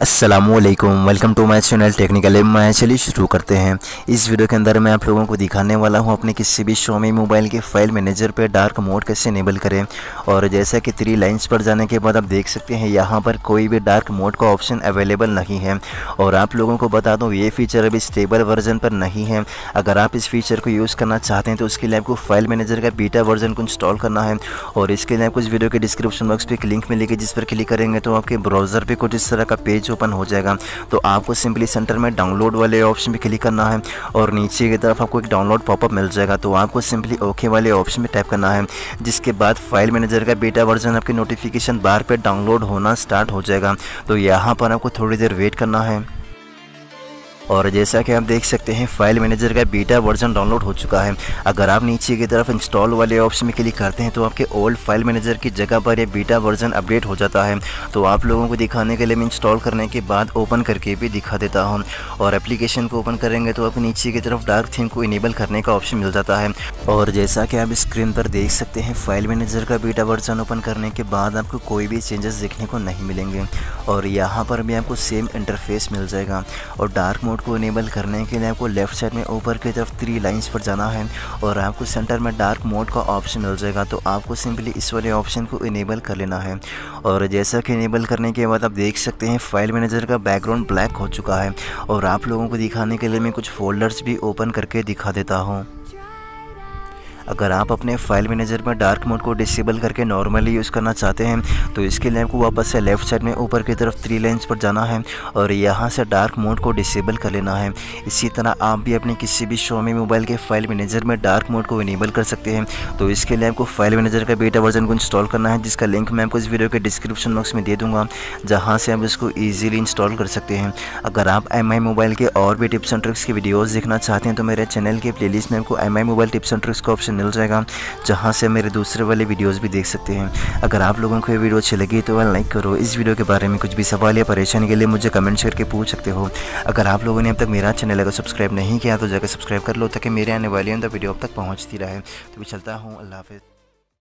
Aslam welcome to my channel Technical M मैं चलिए शुरू करते हैं। इस वीडियो के अंदर मैं आप लोगों को दिखाने वाला हूँ अपने किसी भी शोमी मोबाइल के फ़ाइल मैनेजर पर डार्क मोड कैसे इनेबल करें। और जैसा कि थ्री लाइंस पर जाने के बाद आप देख सकते हैं, यहाँ पर कोई भी डार्क मोड का ऑप्शन अवेलेबल नहीं है। और आप लोगों को बता दूँ, ये फीचर अभी स्टेबल वर्जन पर नहीं है। अगर आप इस फीचर को यूज़ करना चाहते हैं तो उसके लिए आपको फ़ाइल मैनेजर का बीटा वर्जन को इंस्टॉल करना है। और इसके लिए आपको इस वीडियो के डिस्क्रिप्शन बॉक्स पर एक लिंक मिलेगी, जिस पर क्लिक करेंगे तो आपके ब्राउज़र पर कुछ इस तरह का पेज ओपन हो जाएगा। तो आपको सिंपली सेंटर में डाउनलोड वाले ऑप्शन पर क्लिक करना है और नीचे की तरफ़ आपको एक डाउनलोड पॉपअप मिल जाएगा। तो आपको सिंपली ओके वाले ऑप्शन पर टाइप करना है, जिसके बाद फ़ाइल मैनेजर का बेटा वर्जन आपके नोटिफिकेशन बार पर डाउनलोड होना स्टार्ट हो जाएगा। तो यहाँ पर आपको थोड़ी देर वेट करना है। और जैसा कि आप देख सकते हैं फ़ाइल मैनेजर का बीटा वर्जन डाउनलोड हो चुका है। अगर आप नीचे की तरफ़ इंस्टॉल वाले ऑप्शन में क्लिक करते हैं तो आपके ओल्ड फ़ाइल मैनेजर की जगह पर यह बीटा वर्जन अपडेट हो जाता है। तो आप लोगों को दिखाने के लिए मैं इंस्टॉल करने के बाद ओपन करके भी दिखा देता हूँ। और एप्लीकेशन को ओपन करेंगे तो आप नीचे की तरफ़ डार्क थीम को इनेबल करने का ऑप्शन मिल जाता है। और जैसा कि आप स्क्रीन पर देख सकते हैं फ़ाइल मैनेजर का बीटा वर्जन ओपन करने के बाद आपको कोई भी चेंजेस देखने को नहीं मिलेंगे। और यहाँ पर भी आपको सेम इंटरफेस मिल जाएगा। और डार्क मोड को इनेबल करने के लिए आपको लेफ़्ट साइड में ऊपर की तरफ़ थ्री लाइंस पर जाना है और आपको सेंटर में डार्क मोड का ऑप्शन मिल जाएगा तो आपको सिंपली इस वाले ऑप्शन को इनेबल कर लेना है। और जैसा कि इनेबल करने के बाद आप देख सकते हैं फ़ाइल मैनेजर का बैकग्राउंड ब्लैक हो चुका है और आप लोगों को दिखाने के लिए मैं कुछ फोल्डर्स भी ओपन करके दिखा देता हूँ। अगर आप अपने फ़ाइल मैनेजर में डार्क मोड को डिसेबल करके नॉर्मली यूज़ करना चाहते हैं तो इसके लिए आपको वापस से लेफ़्ट साइड में ऊपर की तरफ़ थ्री लाइन्स पर जाना है और यहाँ से डार्क मोड को डिसेबल कर लेना है। इसी तरह आप भी अपने किसी भी शोमी मोबाइल के फ़ाइल मैनेजर में डार्क मोड को इनेबल कर सकते हैं। तो इसके लिए आपको फ़ाइल मैनेजर का बेटा वर्जन को इंस्टॉल करना है, जिसका लिंक मैं आपको इस वीडियो के डिस्क्रिप्शन बॉक्स में दे दूँगा, जहाँ से आप इसको ईजिली इंस्टॉल कर सकते हैं। अगर आप एम मोबाइल के और भी टिप्स एंड ट्रिक्स की वीडियोज़ देखना चाहते हैं तो मेरे चैनल के प्ले में आपको M mobile tips and tricks का ऑप्शन मिल जाएगा, जहाँ से मेरे दूसरे वाले वीडियोज़ भी देख सकते हैं। अगर आप लोगों को ये वीडियो अच्छी लगी तो वह लाइक करो। इस वीडियो के बारे में कुछ भी सवाल या परेशानी के लिए मुझे कमेंट्स करके पूछ सकते हो। अगर आप लोगों ने अब तक मेरा चैनल अगर सब्सक्राइब नहीं किया तो जाकर सब्सक्राइब कर लो, ताकि मेरे आने वाले अंदर वीडियो अब तक पहुँचती रहे। तो भी चलता हूँ। अल्लाह हाफ़